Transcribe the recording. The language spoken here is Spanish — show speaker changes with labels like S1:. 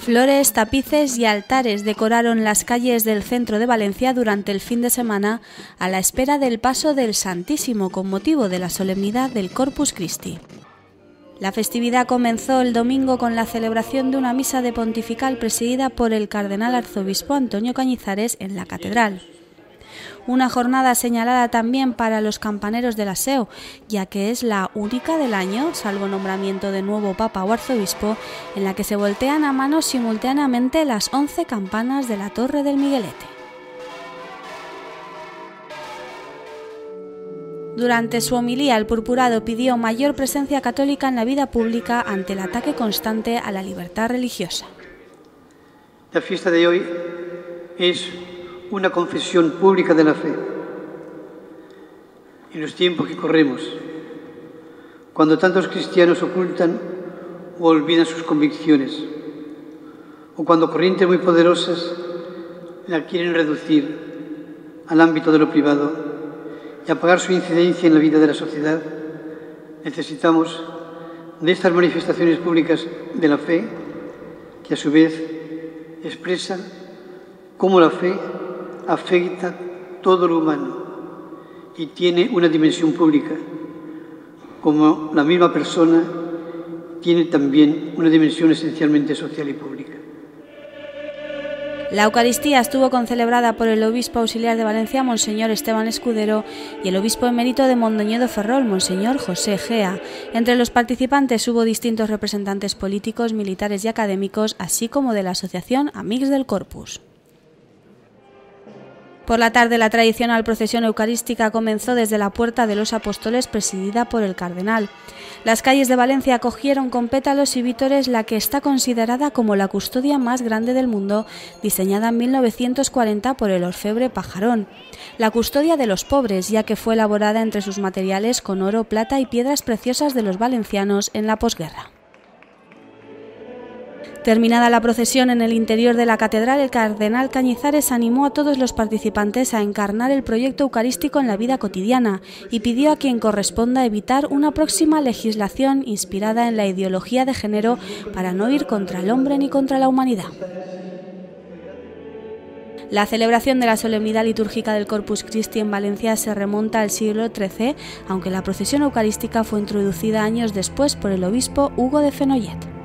S1: Flores, tapices y altares decoraron las calles del centro de Valencia durante el fin de semana a la espera del paso del Santísimo con motivo de la solemnidad del Corpus Christi. La festividad comenzó el domingo con la celebración de una misa de pontifical presidida por el cardenal arzobispo Antonio Cañizares en la catedral una jornada señalada también para los campaneros del aseo, ya que es la única del año, salvo nombramiento de nuevo papa o arzobispo, en la que se voltean a mano simultáneamente las once campanas de la Torre del Miguelete. Durante su homilía, el purpurado pidió mayor presencia católica en la vida pública ante el ataque constante a la libertad religiosa.
S2: La fiesta de hoy es una confesión pública de la fe. En los tiempos que corremos, cuando tantos cristianos ocultan o olvidan sus convicciones, o cuando corrientes muy poderosas la quieren reducir al ámbito de lo privado y apagar su incidencia en la vida de la sociedad, necesitamos de estas manifestaciones públicas de la fe que a su vez expresan cómo la fe afecta todo lo humano y tiene una dimensión pública, como la misma persona tiene también una dimensión esencialmente social y pública.
S1: La Eucaristía estuvo concelebrada por el obispo auxiliar de Valencia, Monseñor Esteban Escudero, y el obispo emérito de Mondoñedo Ferrol, Monseñor José Gea. Entre los participantes hubo distintos representantes políticos, militares y académicos, así como de la asociación Amics del Corpus. Por la tarde, la tradicional procesión eucarística comenzó desde la Puerta de los Apóstoles, presidida por el cardenal. Las calles de Valencia acogieron con pétalos y vítores la que está considerada como la custodia más grande del mundo, diseñada en 1940 por el orfebre Pajarón. La custodia de los pobres, ya que fue elaborada entre sus materiales con oro, plata y piedras preciosas de los valencianos en la posguerra. Terminada la procesión en el interior de la catedral, el cardenal Cañizares animó a todos los participantes a encarnar el proyecto eucarístico en la vida cotidiana y pidió a quien corresponda evitar una próxima legislación inspirada en la ideología de género para no ir contra el hombre ni contra la humanidad. La celebración de la solemnidad litúrgica del Corpus Christi en Valencia se remonta al siglo XIII, aunque la procesión eucarística fue introducida años después por el obispo Hugo de Fenollet.